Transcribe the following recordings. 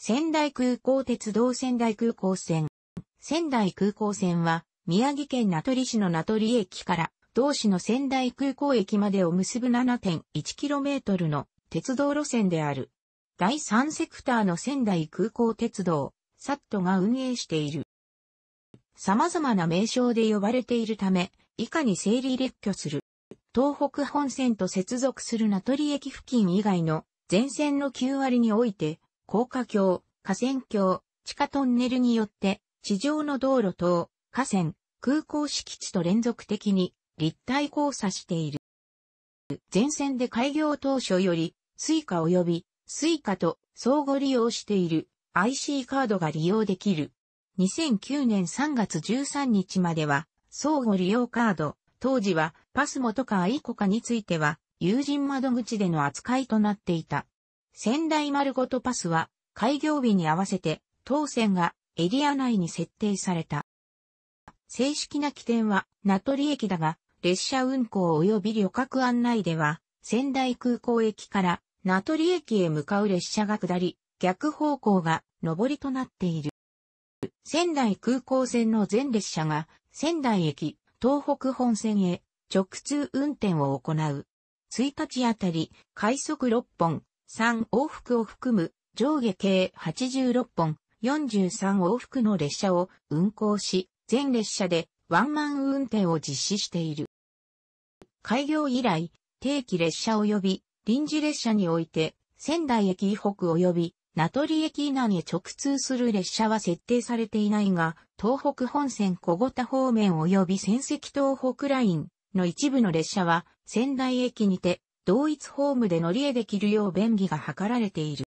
仙台空港鉄道仙台空港線。仙台空港線は、宮城県名取市の名取駅から、同市の仙台空港駅までを結ぶ 7.1km の鉄道路線である。第3セクターの仙台空港鉄道、サットが運営している。様々な名称で呼ばれているため、以下に整理列挙する。東北本線と接続する名取駅付近以外の全線の9割において、高架橋、河川橋、地下トンネルによって、地上の道路等、河川、空港敷地と連続的に立体交差している。全線で開業当初より、 Suica 及び Suica と相互利用している IC カードが利用できる。2009年3月13日までは相互利用カード、当時は PASMO とか ICOCA については有人窓口での扱いとなっていた。仙台丸ごとパスは開業日に合わせて当線がエリア内に設定された。正式な起点は名取駅だが、列車運行及び旅客案内では、仙台空港駅から名取駅へ向かう列車が下り、逆方向が上りとなっている。仙台空港線の全列車が仙台駅、東北本線へ直通運転を行う。1日あたり快速6本、3往復を含む上下計86本、43往復の列車を運行し、全列車でワンマン運転を実施している。開業以来、定期列車及び臨時列車において、仙台駅以北及び名取駅以内へ直通する列車は設定されていないが、東北本線小五田方面及び仙石東北ラインの一部の列車は仙台駅にて同一ホームで乗り入れできるよう便宜が図られている。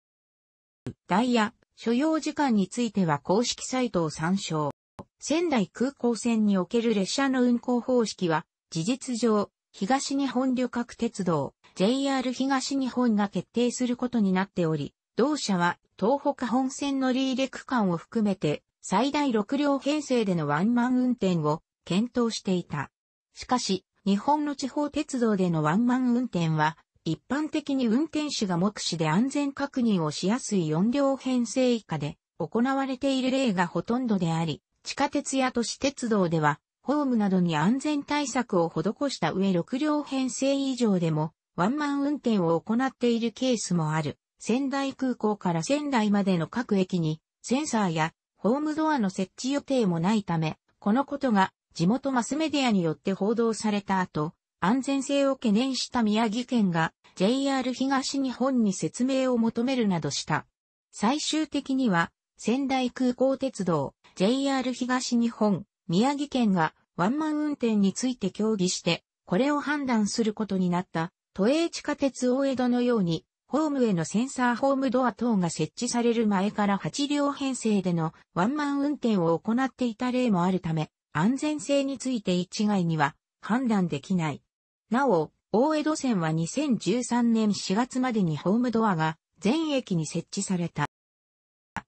ダイヤ、所要時間については公式サイトを参照。仙台空港線における列車の運行方式は、事実上、東日本旅客鉄道、JR 東日本が決定することになっており、同社は東北本線乗り入れ区間を含めて最大6両編成でのワンマン運転を検討していた。しかし、日本の地方鉄道でのワンマン運転は、一般的に運転手が目視で安全確認をしやすい4両編成以下で行われている例がほとんどであり、地下鉄や都市鉄道では、ホームなどに安全対策を施した上6両編成以上でも、ワンマン運転を行っているケースもある。仙台空港から仙台までの各駅に、センサーやホームドアの設置予定もないため、このことが地元マスメディアによって報道された後、安全性を懸念した宮城県が JR 東日本に説明を求めるなどした。最終的には仙台空港鉄道 JR 東日本宮城県がワンマン運転について協議してこれを判断することになった都営地下鉄大江戸のようにホームへのセンサーホームドア等が設置される前から8両編成でのワンマン運転を行っていた例もあるため、安全性について一概には判断できない。なお、大江戸線は2013年4月までにホームドアが全駅に設置された。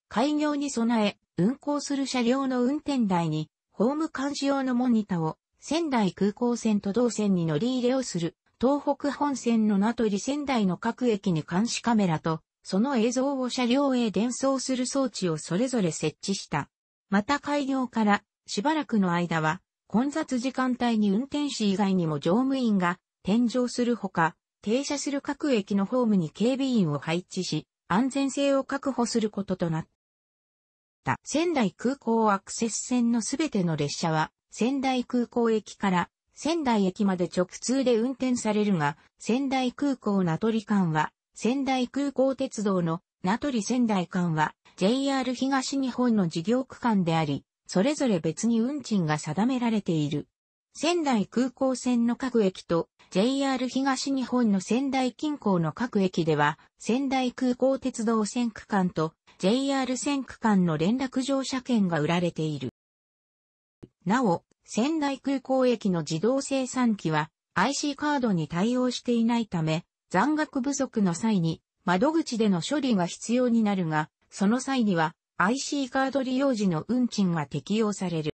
開業に備え、運行する車両の運転台に、ホーム監視用のモニタを、仙台空港線と同線に乗り入れをする、東北本線の名取仙台の各駅に監視カメラと、その映像を車両へ伝送する装置をそれぞれ設置した。また開業からしばらくの間は、混雑時間帯に運転士以外にも乗務員が添乗するほか、停車する各駅のホームに警備員を配置し、安全性を確保することとなった。仙台空港アクセス線のすべての列車は、仙台空港駅から仙台駅まで直通で運転されるが、仙台空港名取間は、仙台空港鉄道の名取仙台間は、JR 東日本の事業区間であり、それぞれ別に運賃が定められている。仙台空港線の各駅と JR 東日本の仙台近郊の各駅では、仙台空港鉄道線区間と JR 線区間の連絡乗車券が売られている。なお、仙台空港駅の自動生産機は IC カードに対応していないため、残額不足の際に窓口での処理が必要になるが、その際には IC カード利用時の運賃が適用される。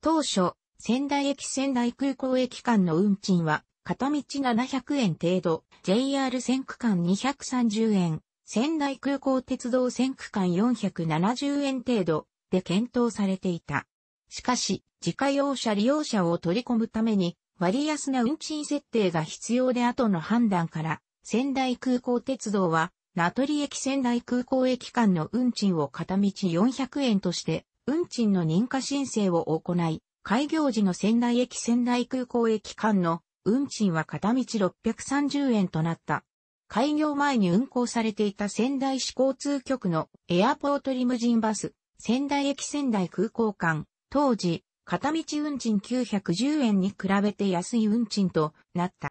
当初、仙台駅仙台空港駅間の運賃は、片道700円程度、JR 線区間230円、仙台空港鉄道線区間470円程度で検討されていた。しかし、自家用車利用者を取り込むために割安な運賃設定が必要で後の判断から、仙台空港鉄道は、名取駅仙台空港駅間の運賃を片道400円として、運賃の認可申請を行い、開業時の仙台駅仙台空港駅間の運賃は片道630円となった。開業前に運行されていた仙台市交通局のエアポートリムジンバス、仙台駅仙台空港間、当時、片道運賃910円に比べて安い運賃となった。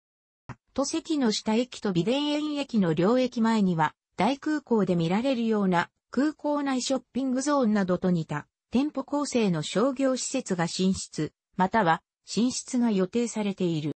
都席の下駅と美田園駅の両駅前には、大空港で見られるような空港内ショッピングゾーンなどと似た店舗構成の商業施設が進出、または進出が予定されている。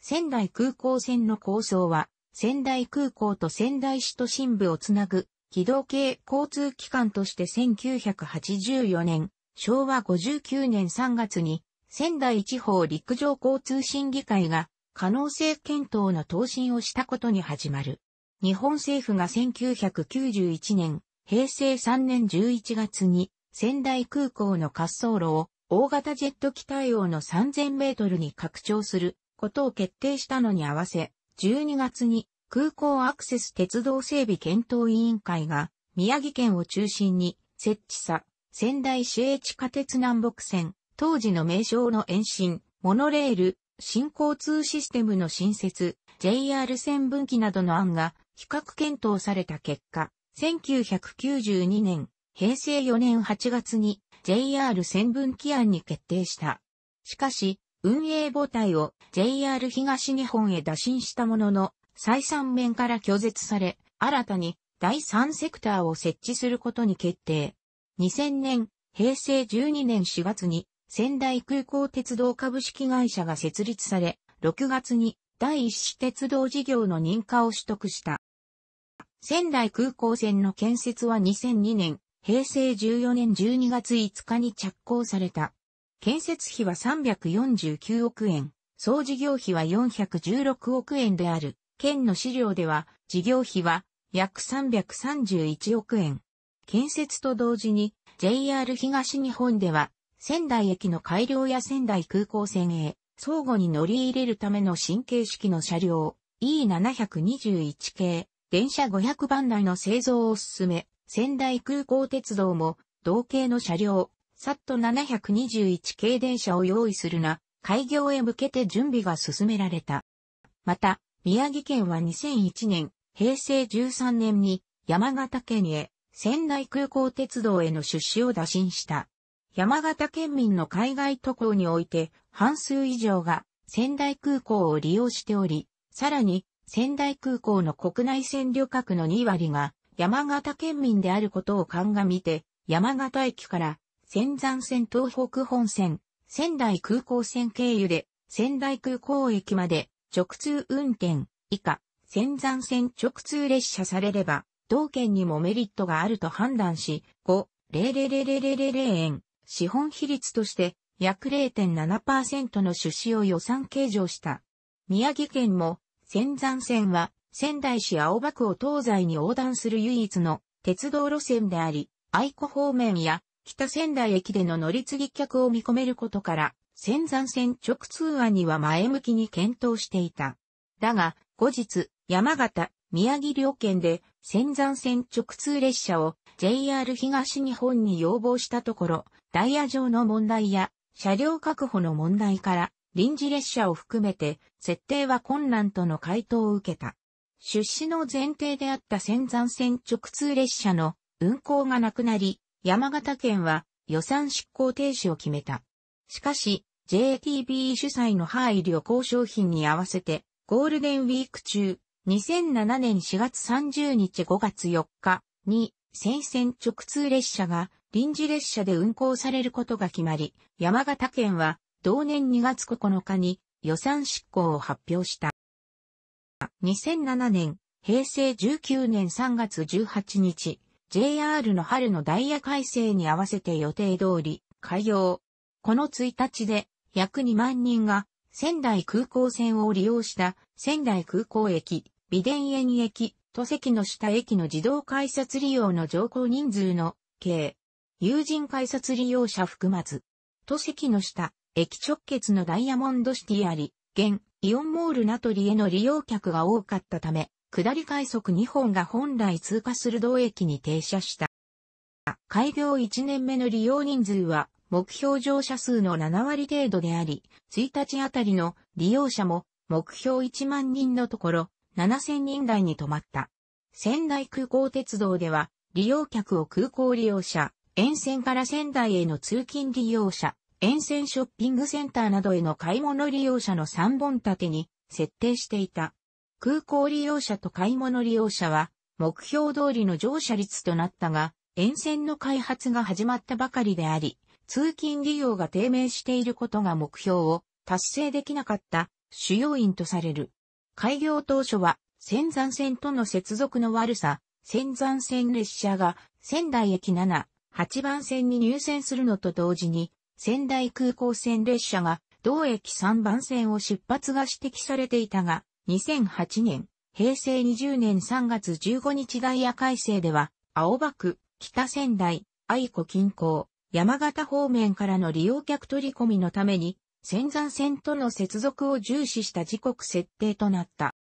仙台空港線の構想は仙台空港と仙台市都心部をつなぐ軌道系交通機関として1984年、昭和59年3月に仙台地方陸上交通審議会が可能性検討の答申をしたことに始まる。日本政府が1991年、平成3年11月に仙台空港の滑走路を大型ジェット機対応の3000メートルに拡張することを決定したのに合わせ、12月に空港アクセス鉄道整備検討委員会が宮城県を中心に設置さ、仙台市営地下鉄南北線、当時の名称の延伸、モノレール、新交通システムの新設、JR 線分岐などの案が比較検討された結果、1992年、平成4年8月に JR 線分岐案に決定した。しかし、運営母体を JR 東日本へ打診したものの、再三面から拒絶され、新たに第三セクターを設置することに決定。2000年、平成12年4月に仙台空港鉄道株式会社が設立され、6月に第一子鉄道事業の認可を取得した。仙台空港線の建設は2002年、平成14年12月5日に着工された。建設費は349億円、総事業費は416億円である。県の資料では、事業費は約331億円。建設と同時に JR 東日本では仙台駅の改良や仙台空港線へ相互に乗り入れるための新形式の車両 E721 系電車500番台の製造を進め、仙台空港鉄道も同系の車両サット721系電車を用意するな、開業へ向けて準備が進められた。また、宮城県は2001年、平成13年に山形県へ仙台空港鉄道への出資を打診した。山形県民の海外渡航において半数以上が仙台空港を利用しており、さらに仙台空港の国内線旅客の2割が山形県民であることを鑑みて、山形駅から仙山線東北本線、仙台空港線経由で仙台空港駅まで直通運転以下仙山線直通列車されれば同県にもメリットがあると判断し、5、00000円、資本比率として約0.7%の出資を予算計上した。宮城県も仙山線は仙台市青葉区を東西に横断する唯一の鉄道路線であり、愛子方面や北仙台駅での乗り継ぎ客を見込めることから、仙山線直通案には前向きに検討していた。だが、後日、山形、宮城両県で仙山線直通列車を JR 東日本に要望したところ、ダイヤ上の問題や車両確保の問題から臨時列車を含めて設定は困難との回答を受けた。出資の前提であった仙山線直通列車の運行がなくなり、山形県は予算執行停止を決めた。しかし、JTB 主催の配慮交渉品に合わせて、ゴールデンウィーク中、2007年4月30日5月4日に、戦線直通列車が臨時列車で運行されることが決まり、山形県は同年2月9日に予算執行を発表した。2007年、平成19年3月18日、JR の春のダイヤ改正に合わせて予定通り開業。この1日で約2万人が仙台空港線を利用した仙台空港駅、美田園駅、都席の下駅の自動改札利用の乗降人数の計。有人改札利用者含まず。都席の下、駅直結のダイヤモンドシティあり、現、イオンモールナトリへの利用客が多かったため、下り快速2本が本来通過する同駅に停車した。開業1年目の利用人数は、目標乗車数の7割程度であり、1日あたりの利用者も目標1万人のところ、7000人台に止まった。仙台空港鉄道では、利用客を空港利用者、沿線から仙台への通勤利用者、沿線ショッピングセンターなどへの買い物利用者の3本立てに設定していた。空港利用者と買い物利用者は、目標通りの乗車率となったが、沿線の開発が始まったばかりであり、通勤利用が低迷していることが目標を達成できなかった主要因とされる。開業当初は、仙山線との接続の悪さ、仙山線列車が仙台駅7、8番線に入線するのと同時に、仙台空港線列車が同駅3番線を出発が指摘されていたが、2008年、平成20年3月15日ダイヤ改正では、青葉区、北仙台、愛子近郊、山形方面からの利用客取り込みのために、仙山線との接続を重視した時刻設定となった。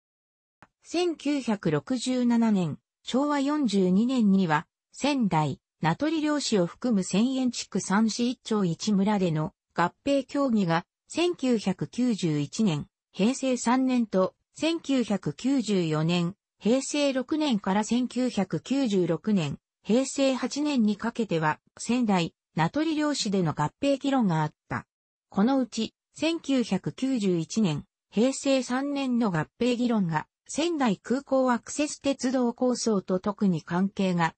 1967年、昭和42年には、仙台、名取漁師を含む千円地区三市一町一村での合併協議が、1991年、平成3年と、1994年、平成6年から1996年、平成8年にかけては、仙台、名取漁師での合併議論があった。このうち、1991年、平成3年の合併議論が、仙台空港アクセス鉄道構想と特に関係が。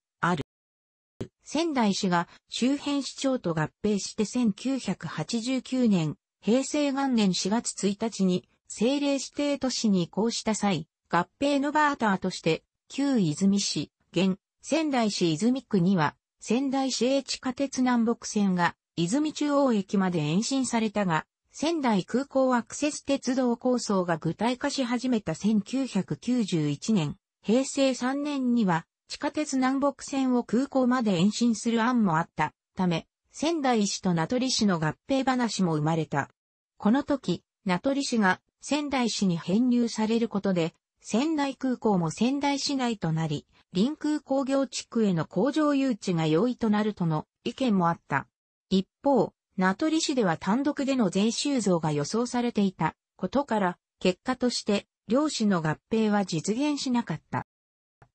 仙台市が周辺市長と合併して1989年、平成元年4月1日に政令指定都市に移行した際、合併のバーターとして、旧泉市、現、仙台市泉区には、仙台市営地下鉄南北線が泉中央駅まで延伸されたが、仙台空港アクセス鉄道構想が具体化し始めた1991年、平成3年には地下鉄南北線を空港まで延伸する案もあったため、仙台市と名取市の合併話も生まれた。この時、名取市が仙台市に編入されることで、仙台空港も仙台市内となり、臨空工業地区への工場誘致が容易となるとの意見もあった。一方、名取市では単独での税収増が予想されていたことから、結果として両市の合併は実現しなかった。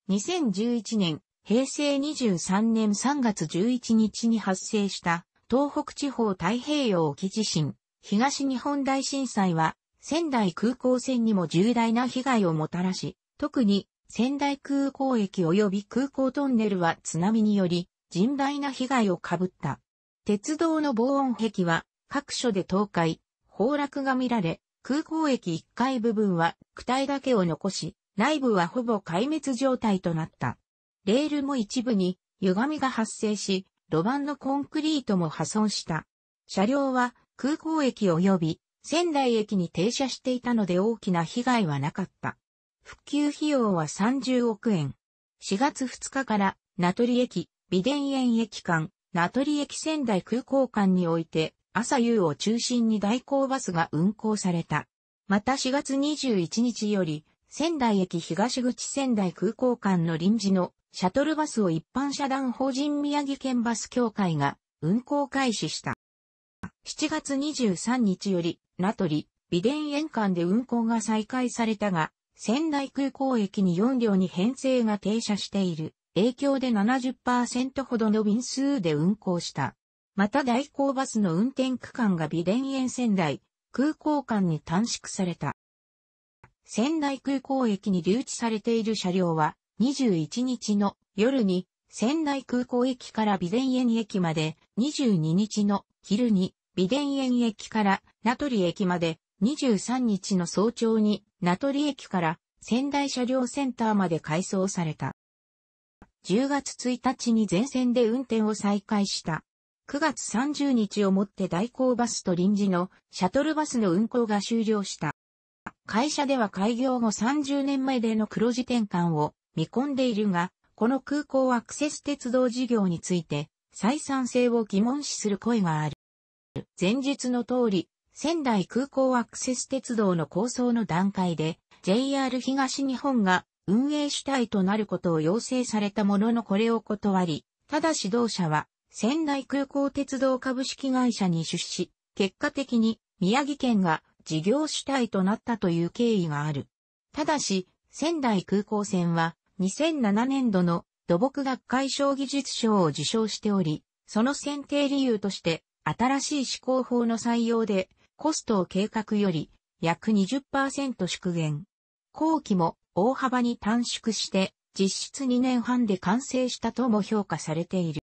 2011年、平成23年3月11日に発生した東北地方太平洋沖地震、東日本大震災は仙台空港線にも重大な被害をもたらし、特に仙台空港駅及び空港トンネルは津波により甚大な被害を被った。鉄道の防音壁は各所で倒壊、崩落が見られ、空港駅1階部分は躯体だけを残し、内部はほぼ壊滅状態となった。レールも一部に歪みが発生し、路盤のコンクリートも破損した。車両は空港駅及び仙台駅に停車していたので大きな被害はなかった。復旧費用は30億円。4月2日から名取駅、美田園駅間、名取駅仙台空港間において、朝夕を中心に代行バスが運行された。また4月21日より、仙台駅東口仙台空港間の臨時のシャトルバスを一般社団法人宮城県バス協会が運行開始した。7月23日より、名取、美田園間で運行が再開されたが、仙台空港駅に4両に編成が停車している。影響で70%ほどの便数で運行した。また代行バスの運転区間が美田園仙台空港間に短縮された。仙台空港駅に留置されている車両は21日の夜に仙台空港駅から美田園駅まで22日の昼に美田園駅から名取駅まで23日の早朝に名取駅から仙台車両センターまで改装された。10月1日に全線で運転を再開した。9月30日をもって代行バスと臨時のシャトルバスの運行が終了した。会社では開業後30年前での黒字転換を見込んでいるが、この空港アクセス鉄道事業について、採算性を疑問視する声がある。前述の通り、仙台空港アクセス鉄道の構想の段階で、JR 東日本が運営主体となることを要請されたもののこれを断り、ただし同社は仙台空港鉄道株式会社に出資、結果的に宮城県が事業主体となったという経緯がある。ただし、仙台空港線は2007年度の土木学会小技術賞を受賞しており、その選定理由として、新しい施行法の採用で、コストを計画より約20%縮減。後期も大幅に短縮して、実質2年半で完成したとも評価されている。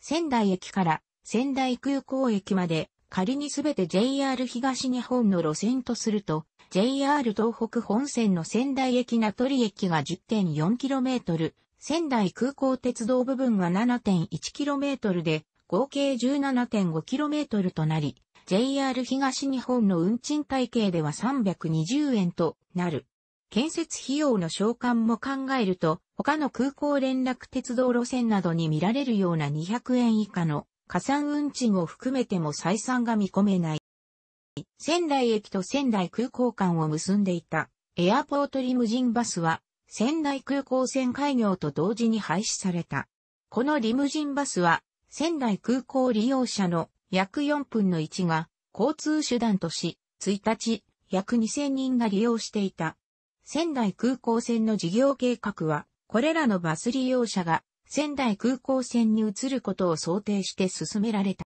仙台駅から仙台空港駅まで仮にすべて JR 東日本の路線とすると、JR 東北本線の仙台駅名取駅が 10.4km、仙台空港鉄道部分が 7.1km で、合計 17.5km となり、JR 東日本の運賃体系では320円となる。建設費用の償還も考えると、他の空港連絡鉄道路線などに見られるような200円以下の加算運賃を含めても採算が見込めない。仙台駅と仙台空港間を結んでいたエアポートリムジンバスは仙台空港線開業と同時に廃止された。このリムジンバスは仙台空港利用者の約4分の1が交通手段とし、1日約2000人が利用していた。仙台空港線の事業計画は、これらのバス利用者が仙台空港線に移ることを想定して進められた。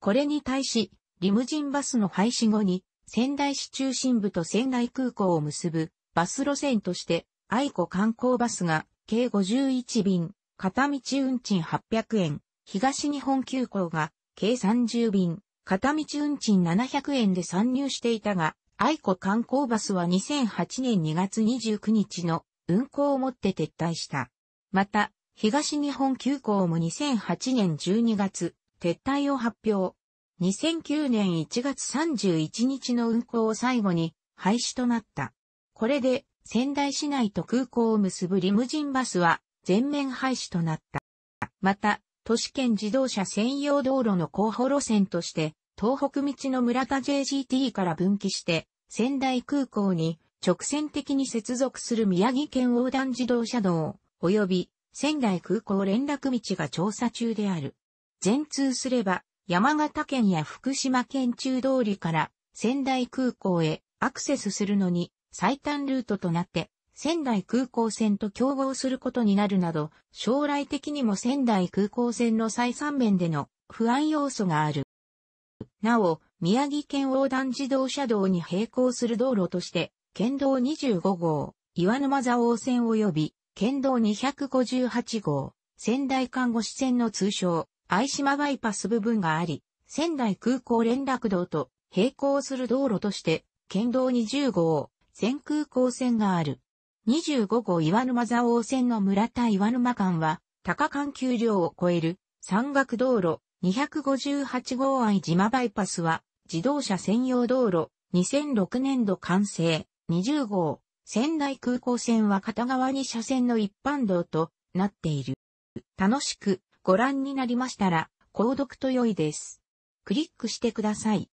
これに対し、リムジンバスの廃止後に、仙台市中心部と仙台空港を結ぶバス路線として、愛子観光バスが計51便、片道運賃800円、東日本急行が計30便、片道運賃700円で参入していたが、愛子観光バスは2008年2月29日の運行をもって撤退した。また、東日本急行も2008年12月、撤退を発表。2009年1月31日の運行を最後に廃止となった。これで仙台市内と空港を結ぶリムジンバスは全面廃止となった。また、都市圏自動車専用道路の候補路線として、東北道の村田 JGT から分岐して、仙台空港に直線的に接続する宮城県横断自動車道、及び仙台空港連絡道が調査中である。全通すれば、山形県や福島県中通りから仙台空港へアクセスするのに最短ルートとなって仙台空港線と競合することになるなど、将来的にも仙台空港線の採算面での不安要素がある。なお、宮城県横断自動車道に並行する道路として、県道25号、岩沼沢王線及び県道258号、仙台看護師線の通称、相島バイパス部分があり、仙台空港連絡道と並行する道路として、県道20号、全空港線がある。25号岩沼沢王線の村田岩沼間は、高環丘量を超える山岳道路258号愛島バイパスは自動車専用道路2006年度完成20号仙台空港線は片側に車線の一般道となっている。楽しくご覧になりましたら、購読と良いです。クリックしてください。